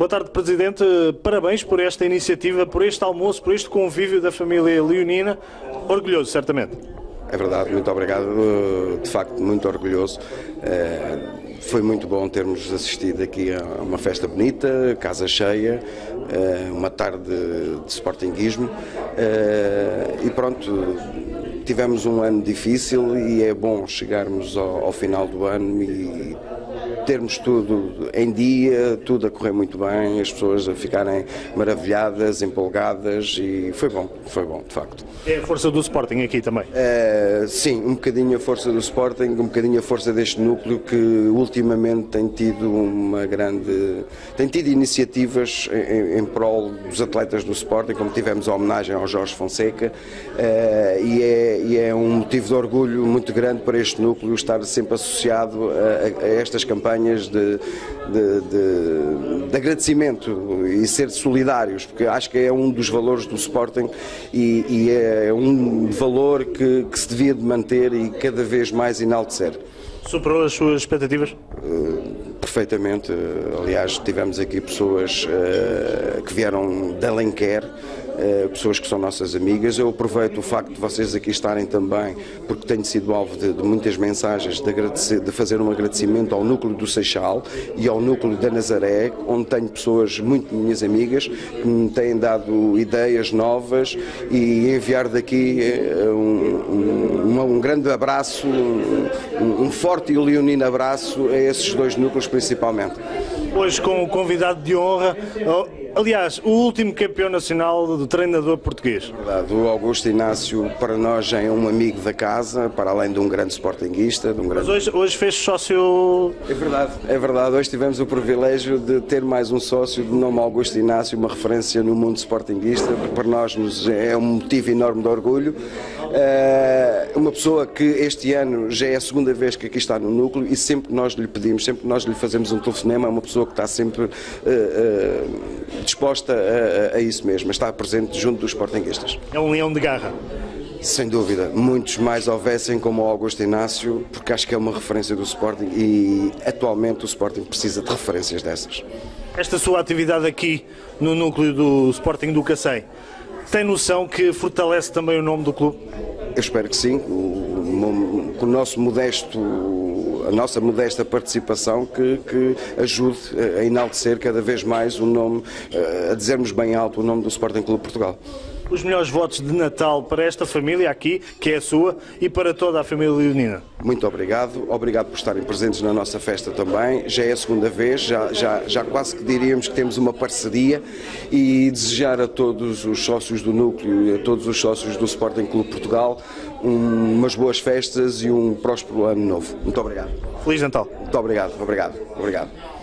Boa tarde, Presidente. Parabéns por esta iniciativa, por este almoço, por este convívio da família leonina. Orgulhoso, certamente. É verdade, muito obrigado. De facto, muito orgulhoso. Eh, foi muito bom termos assistido aqui a uma festa bonita, casa cheia, eh, uma tarde de sportinguismo eh, e pronto, tivemos um ano difícil e é bom chegarmos ao final do ano e termos tudo em dia, tudo a correr muito bem, as pessoas a ficarem maravilhadas, empolgadas e foi bom, foi bom, de facto. É a força do Sporting aqui também? É, sim, um bocadinho a força do Sporting, um bocadinho a força deste núcleo que ultimamente tem tido uma grande. tem tido iniciativas em, em prol dos atletas do Sporting, como tivemos a homenagem ao Jorge Fonseca, é, e, é, e é um motivo de orgulho muito grande para este núcleo estar sempre associado a, a estas campanhas de, de, de, de, agradecimento e ser solidários, porque acho que é um dos valores do Sporting e, e é um valor que, que, se devia de manter e cada vez mais enaltecer. Superou as suas expectativas? Uh, perfeitamente. Aliás, tivemos aqui pessoas uh, que vieram de Alenquer eh, pessoas que são nossas amigas. Eu aproveito o facto de vocês aqui estarem também, porque tenho sido alvo de, de muitas mensagens de, de fazer um agradecimento ao núcleo do Seixal e ao núcleo da Nazaré, onde tenho pessoas muito minhas amigas que me têm dado ideias novas e enviar daqui eh, um, um, um grande abraço, um, um forte e leonino abraço a esses dois núcleos principalmente. Hoje com o convidado de honra, Aliás, o último campeão nacional do treinador português. Verdade, o Augusto Inácio para nós é um amigo da casa, para além de um grande sportinguista. Um grande... Mas hoje, hoje fez sócio. É verdade, é verdade. Hoje tivemos o privilégio de ter mais um sócio de nome Augusto Inácio, uma referência no mundo sportinguista, que para nós é um motivo enorme de orgulho. Eh, uma pessoa que este ano já é a segunda vez que aqui está no núcleo e sempre nós lhe pedimos, sempre nós lhe fazemos um telefonema, é uma pessoa que está sempre eh, eh, disposta a, a, isso mesmo, a estar presente junto dos sportinguistas. É um leão de garra. Sem dúvida, muitos mais houvessem como o Augusto Inácio, porque acho que é uma referência do Sporting e atualmente o Sporting precisa de referências dessas. Esta sua atividade aqui no núcleo do Sporting do Cacém, tem noção que fortalece também o nome do clube? Eu espero que sim, o, o nosso modesto a nossa modesta participação que, que ajude a enaltecer cada vez mais o nome, a dizermos bem alto o nome do Sporting Clube Portugal os melhores votos de Natal para esta família aqui, que é a sua, e para toda a família leonina. Muito obrigado, obrigado por estarem presentes na nossa festa também. Já é a segunda vez, já, já, já quase que diríamos que temos uma parceria e desejar a todos os sócios do núcleo e a todos os sócios do Sporting Clube Portugal um, umas boas festas e um próspero ano novo. Muito obrigado. Feliz Natal. Muito obrigado, obrigado, obrigado.